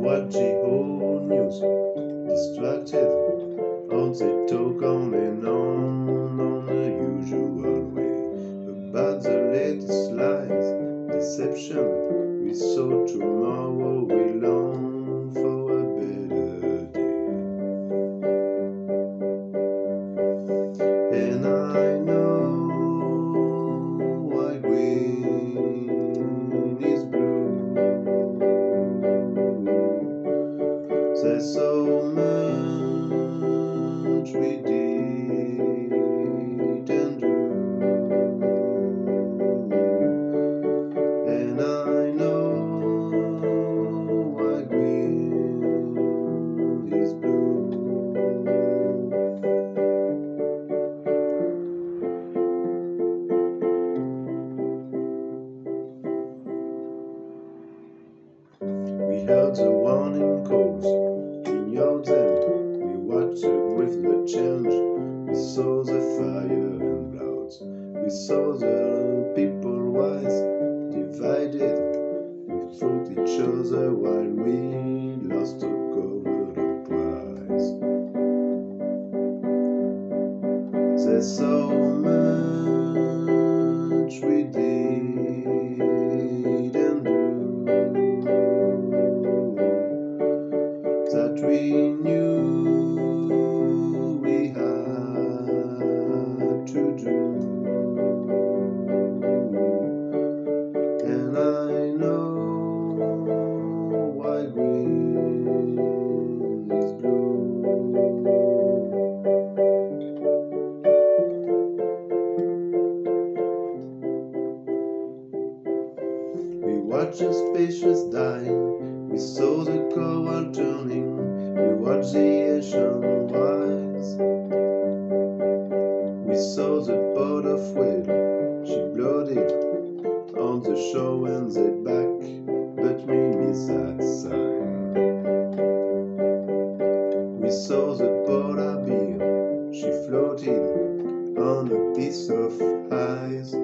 watch the whole news, distracted. All the talk on and on, on the usual way. About the latest lies, deception. We saw tomorrow, we long The warning calls, in your them. We watched with the change. We saw the fire and blood. We saw the people wise, divided. We fought each other while we lost a covered prize. There's so we knew we had to do. And I know why green is blue. We watched the spacious dying, we saw the ocean rise. We saw the pot of whale, she bloated on the shore and they back, but we missed that sign. We saw the polar bear, she floated on a piece of ice